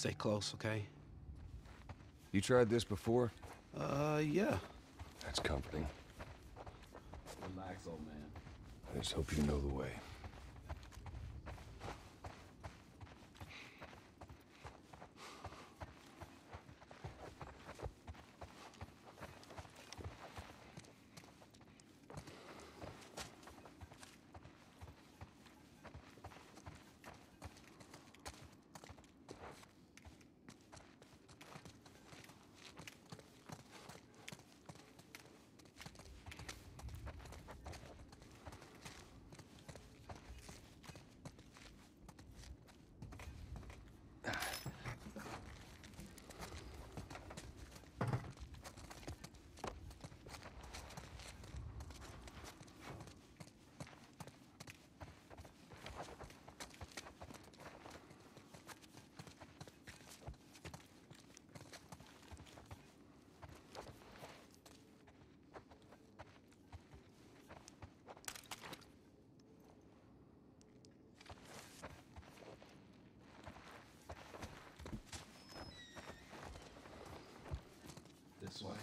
Stay close, okay? You tried this before? Uh, yeah. That's comforting. Relax, old man. I just hope you know the way. This way.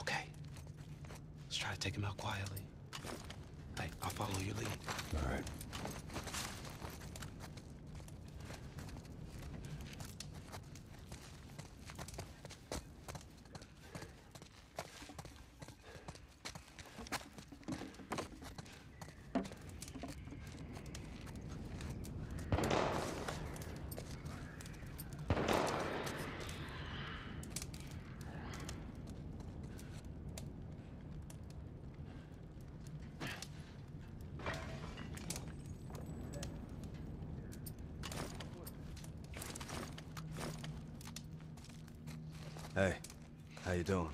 Okay. Let's try to take him out quietly. Hey, I'll follow your lead. All right. Hey, how you doing?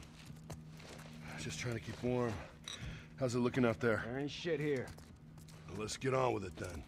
Just trying to keep warm. How's it looking out there? There ain't shit here. Well, let's get on with it then.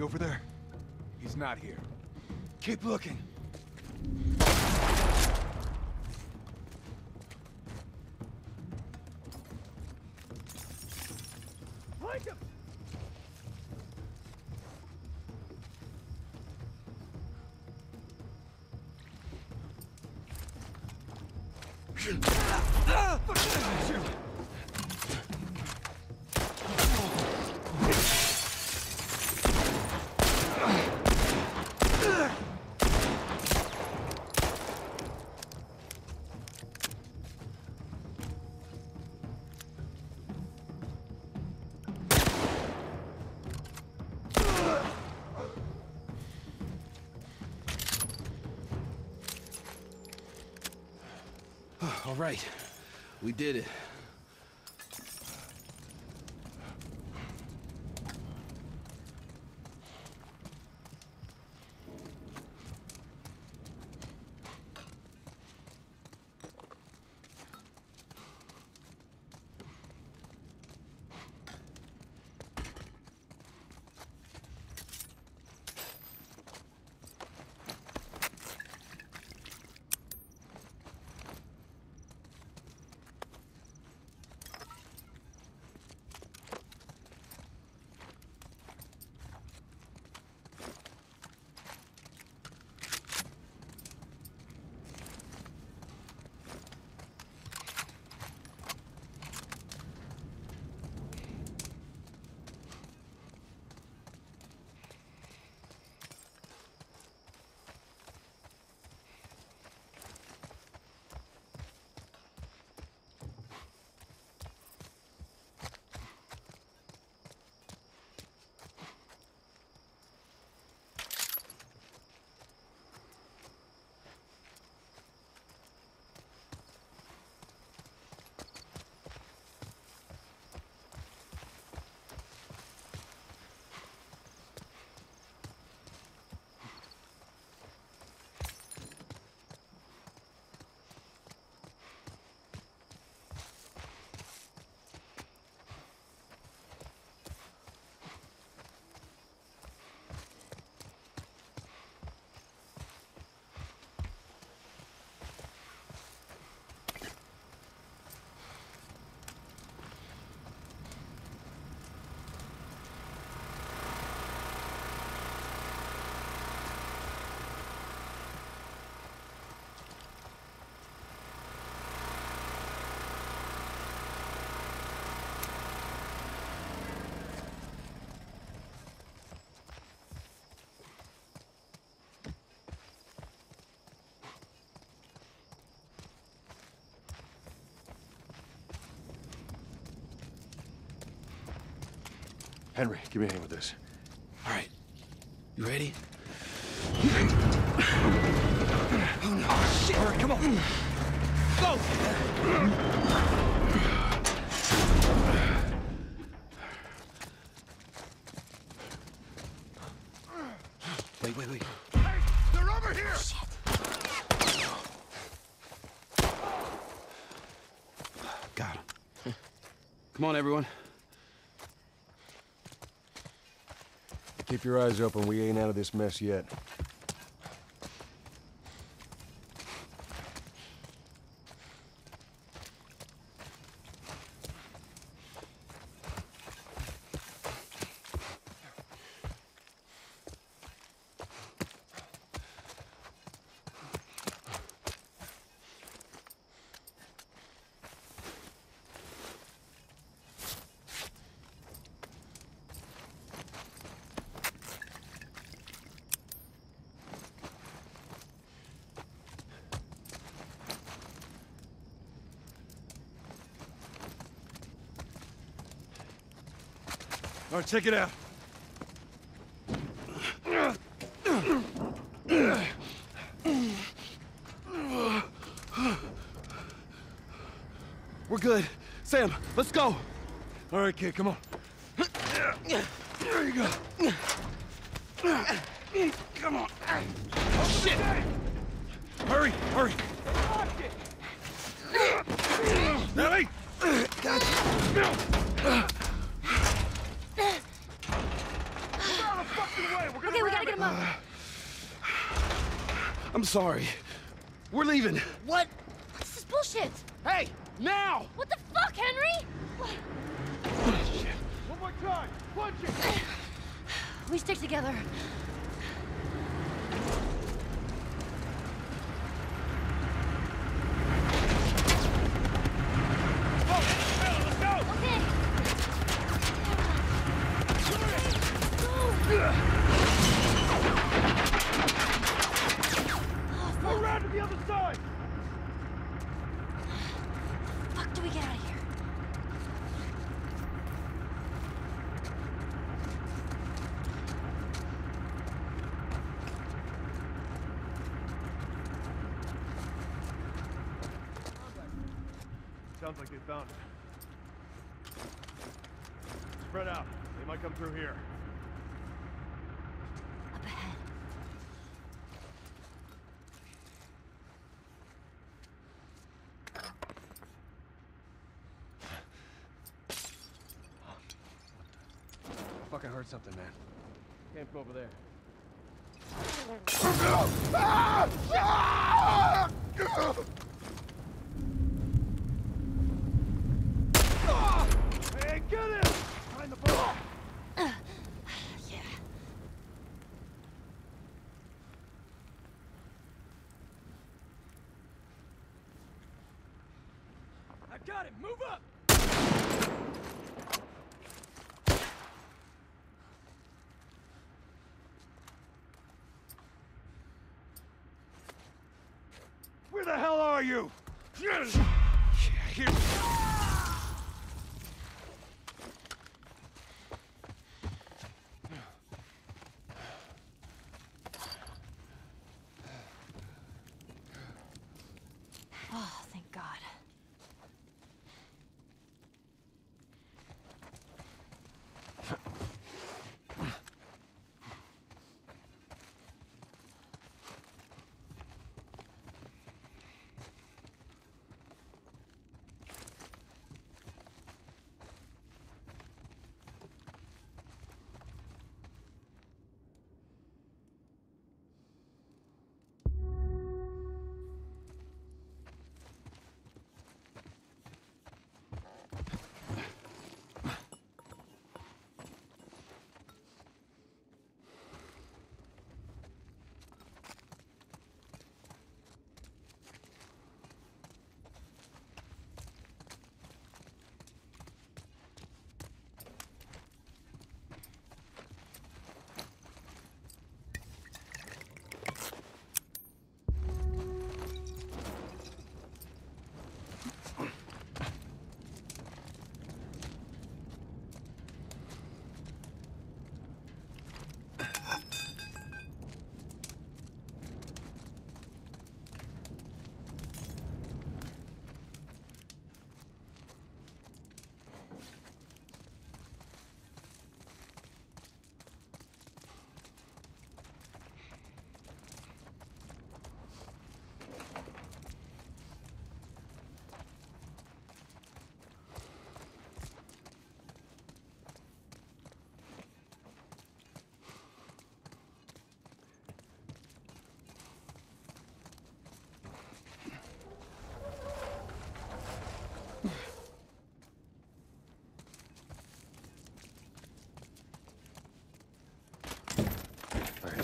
You over there? He's not here. Keep looking. Find him! All right. We did it. Henry, give me a hand with this. All right. You ready? oh, no. Shit. All right, come on. Go! Wait, wait, wait. Hey! They're over here! Got him. Come on, everyone. Keep your eyes open. We ain't out of this mess yet. Right, check it out. We're good. Sam, let's go. All right, kid, come on. There you go. Come on. Oh, Shit! Hurry, hurry. Nelly! I'm sorry. We're leaving. What? This is bullshit. Hey, now! What the fuck, Henry? What? One more time. Punch it. We stick together. Okay. Oh, Go fuck. around to the other side. Fuck do we get out of here? Sounds like they found it. Spread out. They might come through here. Up ahead. Fucking heard something, man. Camp over there. Hey, get him! Behind the bar. Yeah. I got him. Move up. Where the hell are you? Here.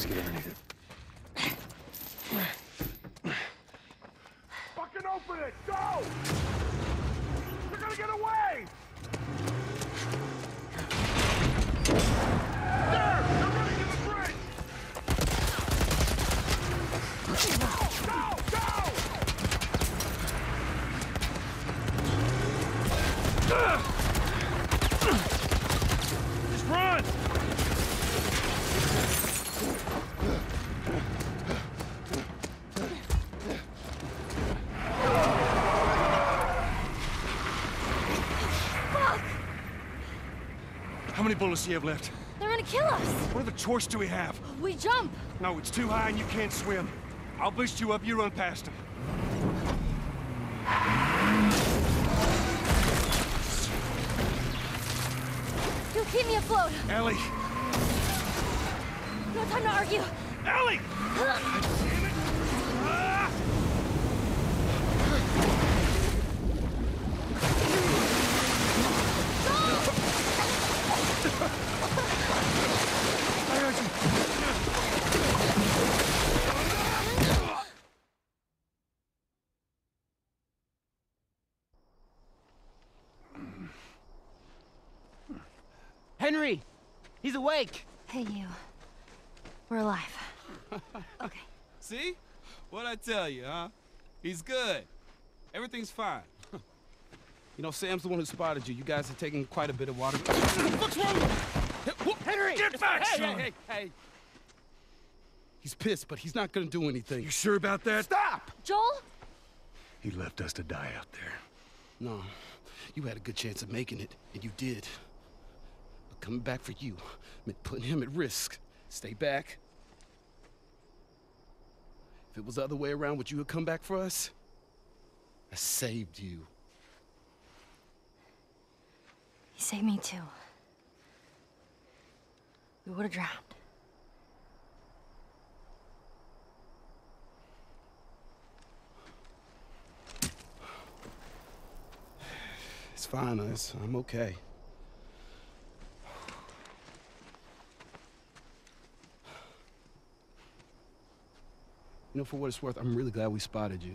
Right, let's get underneath it. Fucking open it! Go! They're gonna get away! There! They're running to the bridge! Go! Go! Just run! Fuck! How many bullets you have left? They're gonna kill us! What other choice do we have? We jump! No, it's too high and you can't swim. I'll boost you up, you run past them. You keep me afloat! Ellie! No time to argue! Ellie! Henry! He's awake! Hey, you. We're alive. okay. See? What'd I tell you, huh? He's good. Everything's fine. You know, Sam's the one who spotted you. You guys are taking quite a bit of water. What's wrong? Henry! Get back, hey, hey, hey, hey! He's pissed, but he's not gonna do anything. You sure about that? Stop! Joel? He left us to die out there. No, you had a good chance of making it, and you did. But coming back for you meant putting him at risk. Stay back. If it was the other way around, would you have come back for us? I saved you. He saved me too. We would have drowned. It's fine. I'm okay. You know, for what it's worth, I'm really glad we spotted you.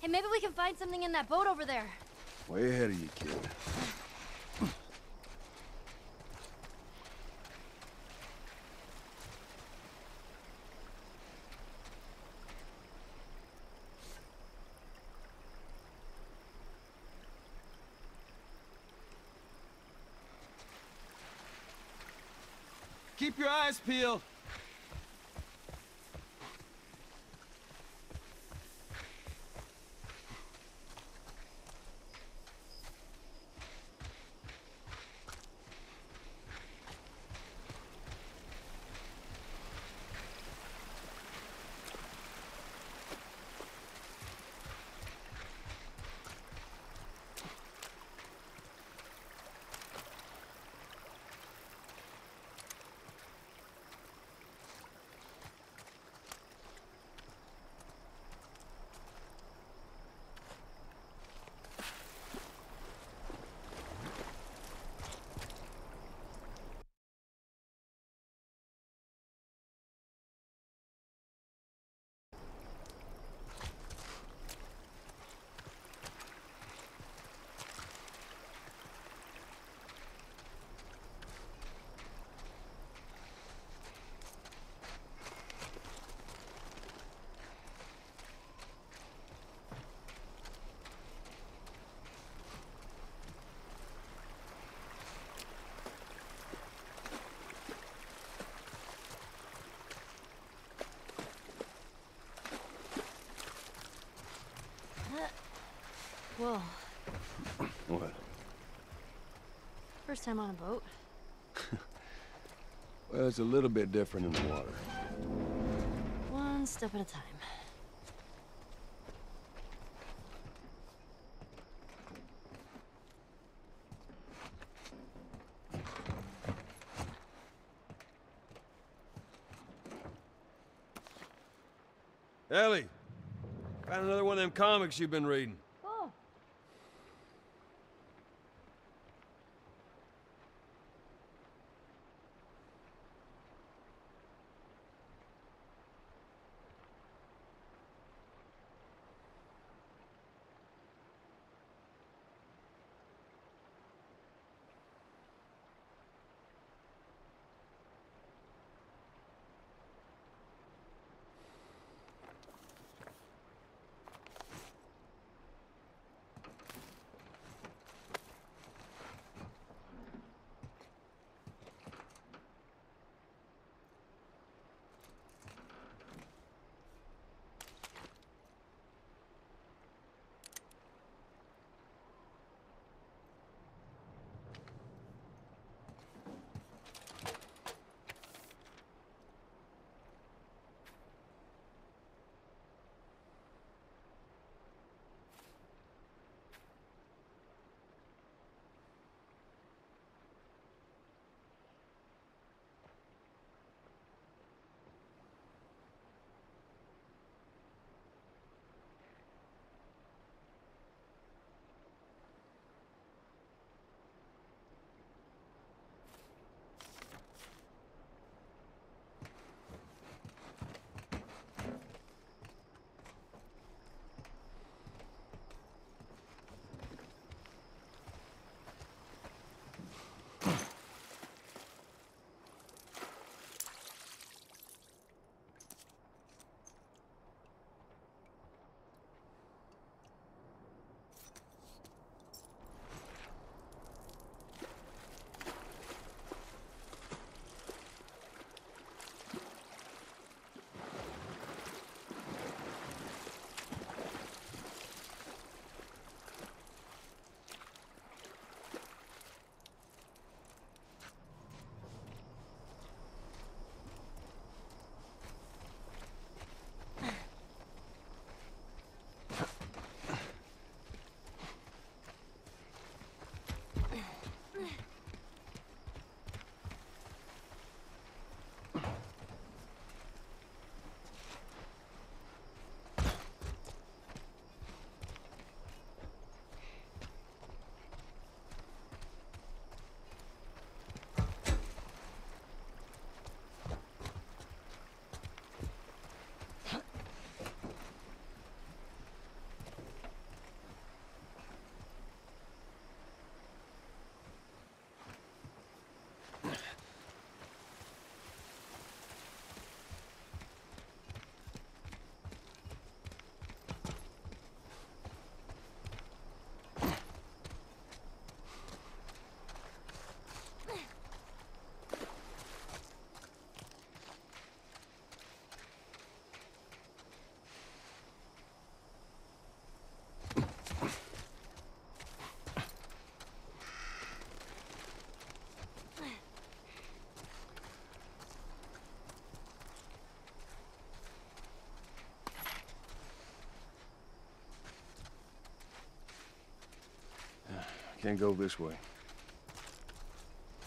Hey, maybe we can find something in that boat over there. Way ahead of you, kid. Keep your eyes peeled. Whoa. What? First time on a boat. Well, it's a little bit different in the water. One step at a time. Ellie, found another one of them comics you've been reading. Can't go this way.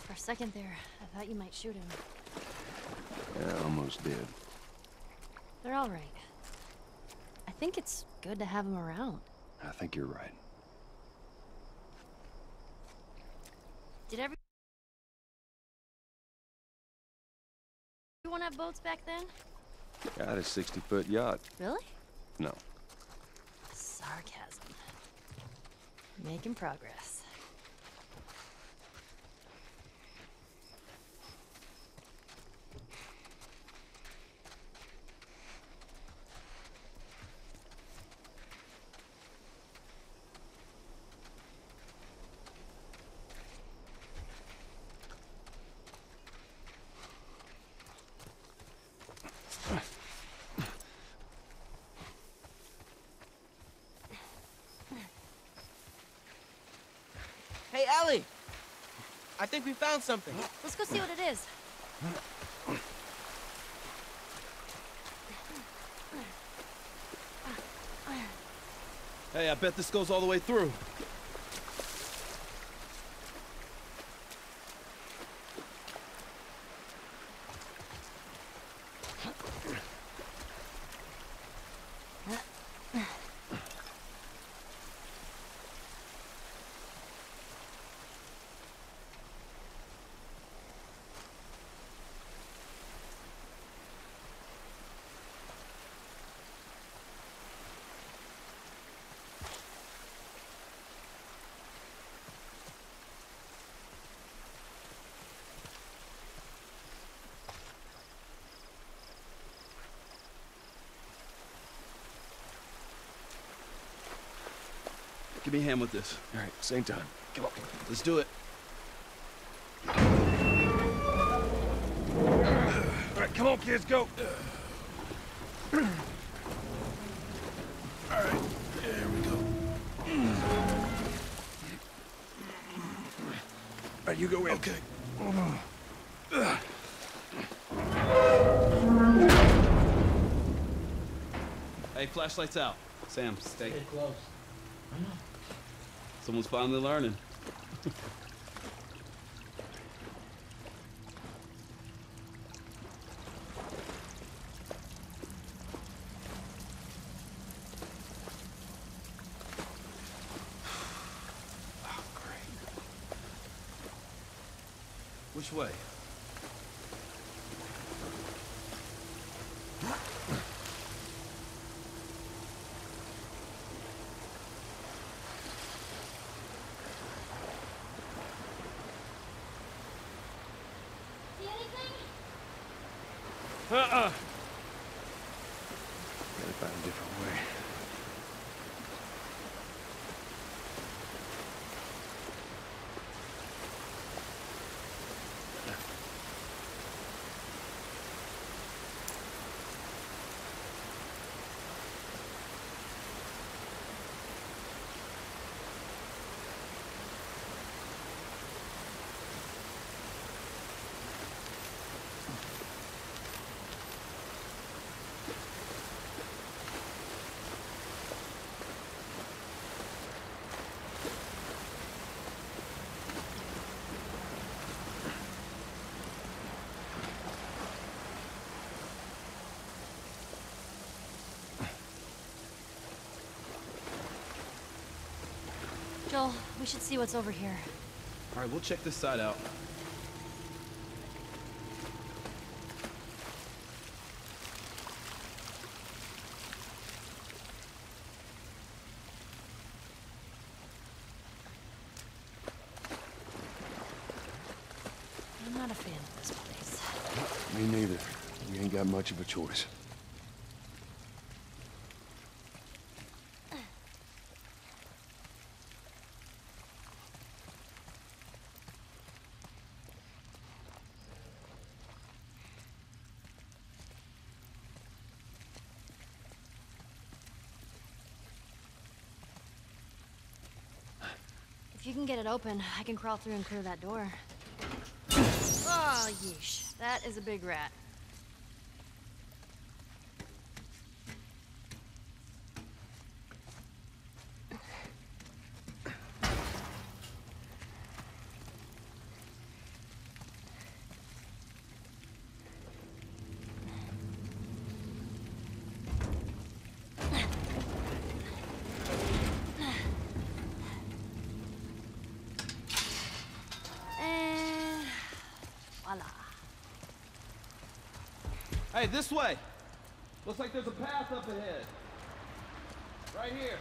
For a second there, I thought you might shoot him. Yeah, almost did. They're all right. I think it's good to have them around. I think you're right. Did every- everyone have boats back then? Got a 60-foot yacht. Really? No. Sarcasm. Making progress. Hey, Ellie! I think we found something. Let's go see what it is. Hey, I bet this goes all the way through. Give me a hand with this. All right, same time. Come on. Let's do it. All right, come on, kids, go. All right, there we go. All right, you go in. Okay. Hey, flashlights out. Sam, stay. close. Someone's finally learning. oh, great. Which way? See anything? Uh-uh. Gotta find a different way. Joel, we should see what's over here. All right, we'll check this side out. I'm not a fan of this place. Me neither. We ain't got much of a choice. You can get it open, I can crawl through and clear that door. Oh, yeesh. That is a big rat. Hey, this way. Looks like there's a path up ahead. Right here.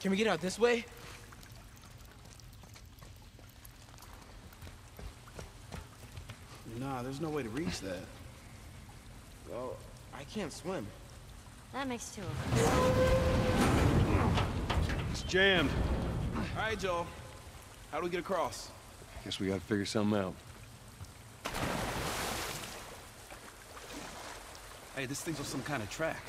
Can we get out this way? Nah, there's no way to reach that. Well, I can't swim. That makes two of us. It's jammed. All right, Joel. How do we get across? Guess we gotta figure something out. Hey, this thing's on some kind of track.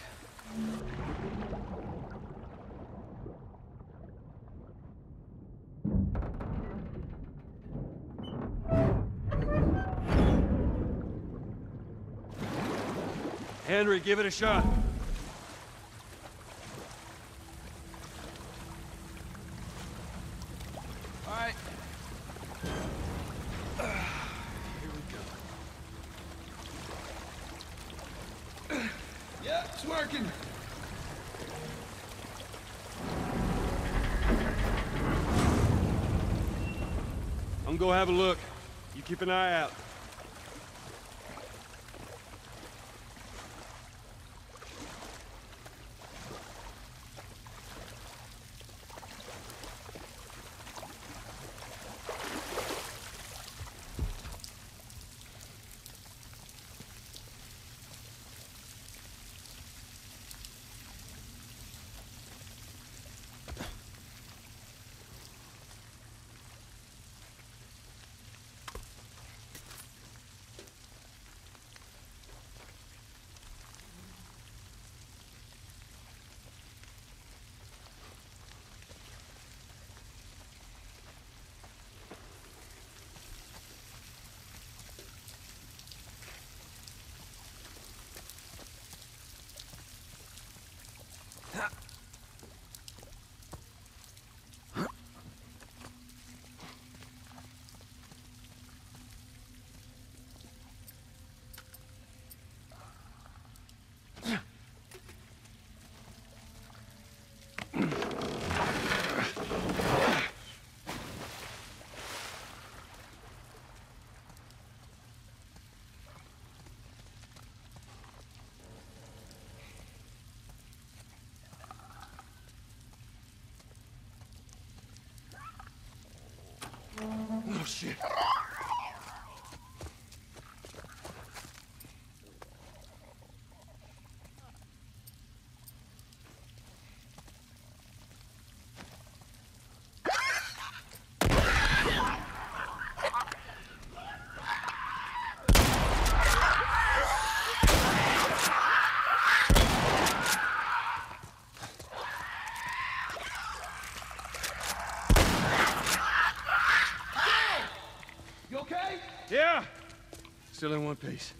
Henry, give it a shot. All right. Here we go. Yeah, it's working. I'm gonna go have a look. You keep an eye out. Shit. You okay? Yeah! Still in one piece.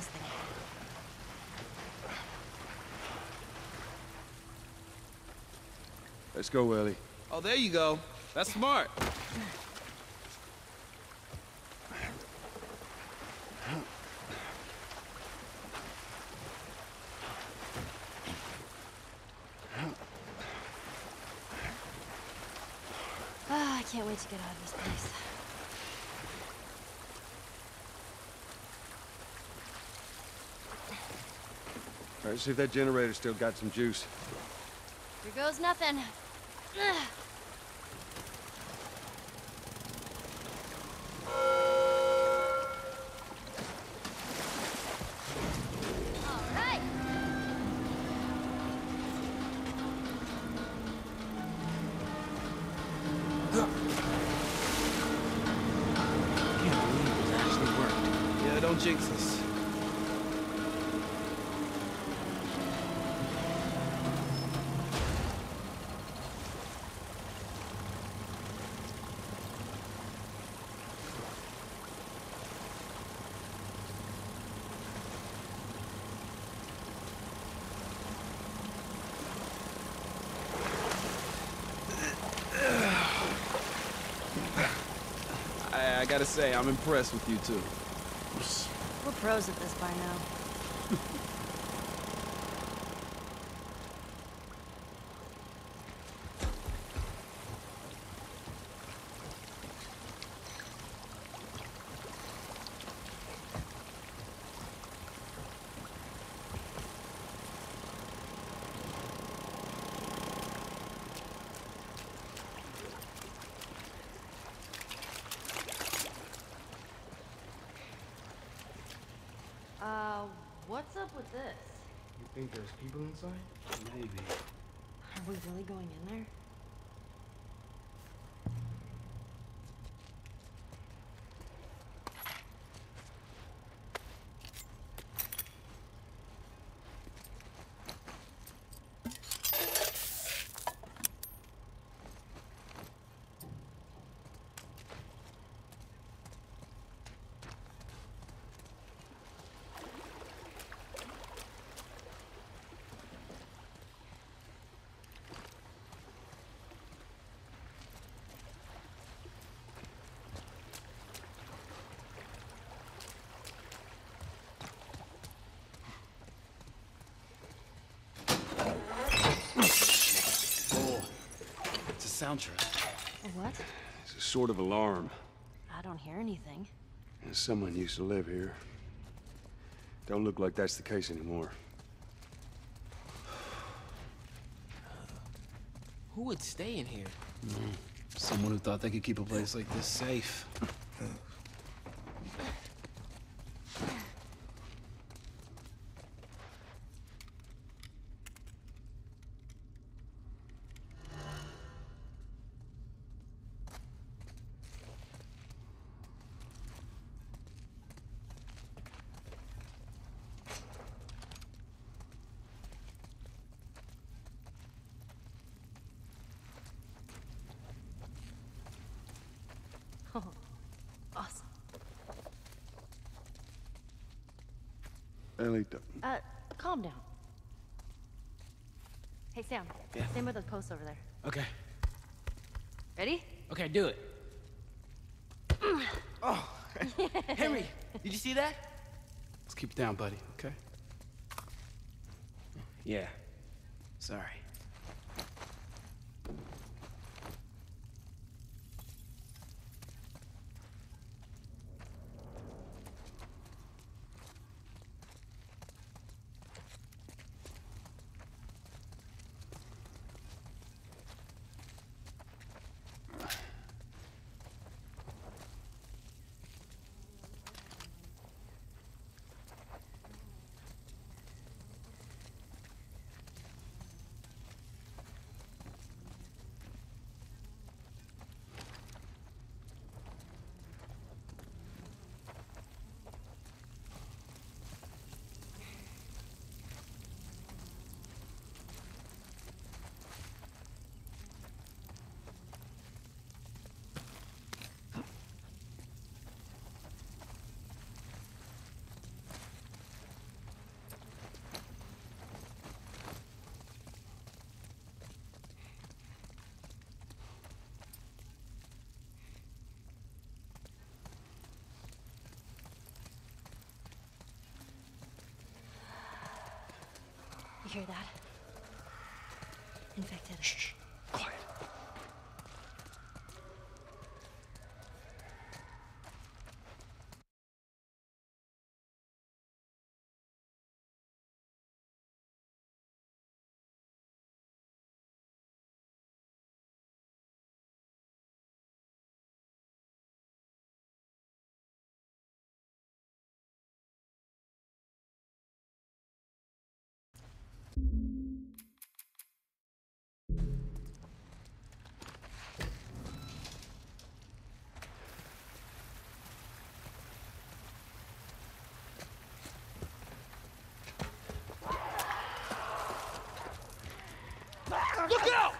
This thing. Let's go, Willie. Oh, there you go. That's smart. Ah, I can't wait to get out of this place. All right, see if that generator still got some juice. Here goes nothing. Ugh. Gotta say, I'm impressed with you two. We're pros at this by now. Uh, what's up with this? You think Maybe. Are we really going in there? Soundtrack. A what? It's a sort of alarm. I don't hear anything. And someone used to live here. Don't look like that's the case anymore. Who would stay in here? Hmm. Someone who thought they could keep a place like this safe. Oh, awesome. Elita. Uh, calm down. Hey, Sam. Yeah? Stand by those posts over there. Okay. Ready? Okay, do it. oh, Henry, did you see that? Let's keep it down, buddy, okay? Yeah. Sorry. You hear that? Infected. Shh. Look out!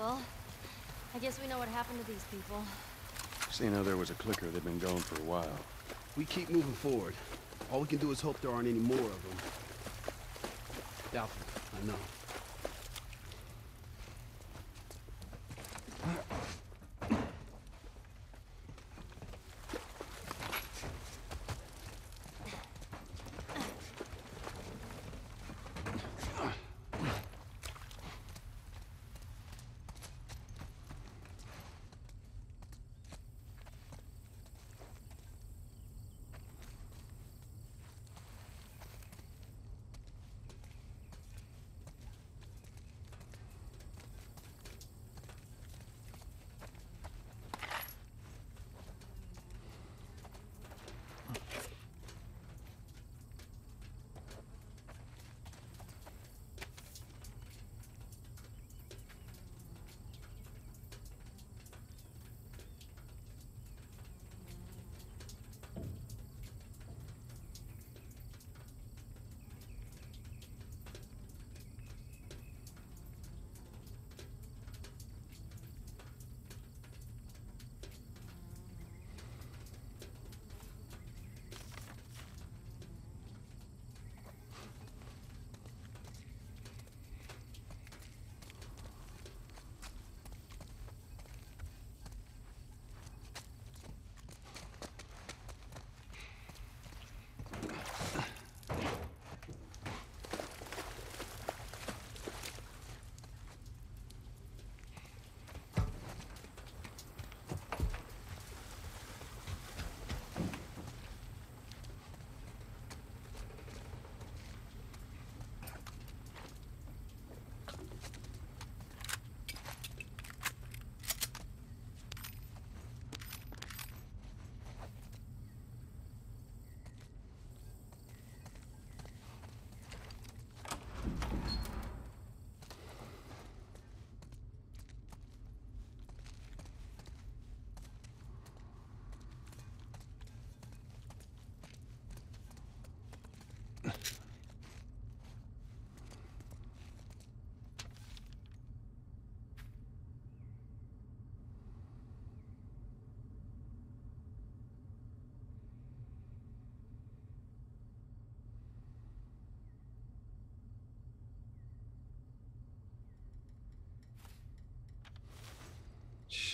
Well, I guess we know what happened to these people. Seeing how there was a clicker, they've been going for a while. We keep moving forward. All we can do is hope there aren't any more of them. Doubtful, I know.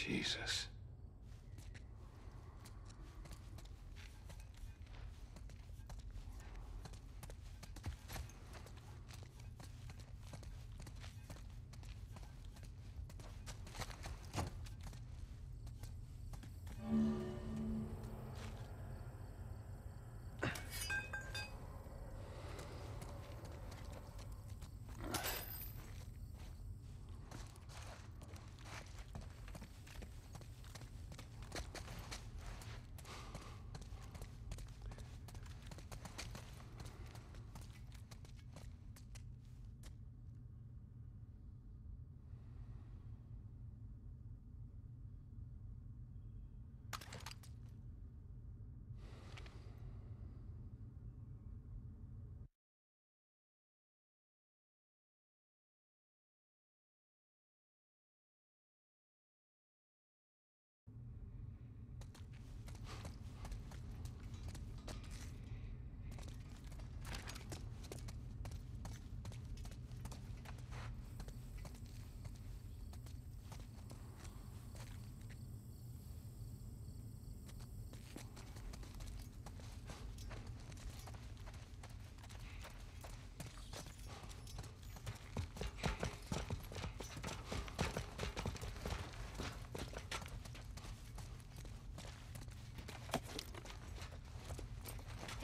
Jesus.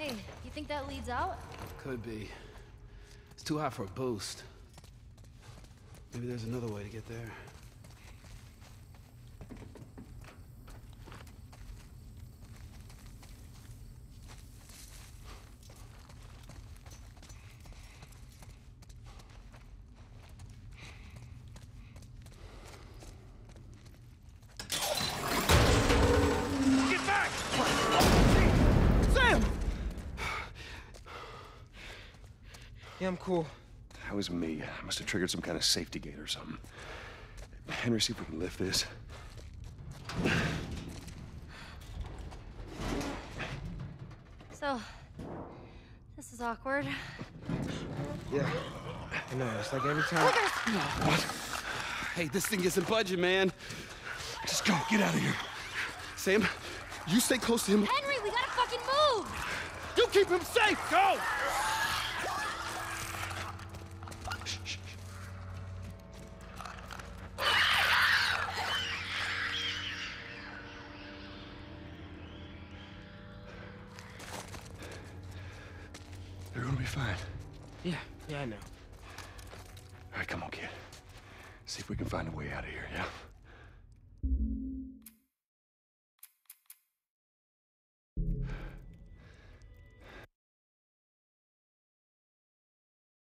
Hey, you think that leads out? Could be. It's too high for a boost. Maybe there's another way to get there. Cool. That was me. I must have triggered some kind of safety gate or something. Henry, see if we can lift this. So, this is awkward. Yeah. I know. It's like every time. Hey, this thing isn't budging, man. Just go. Get out of here. Sam, you stay close to him. Henry, we gotta fucking move! You keep him safe! Go!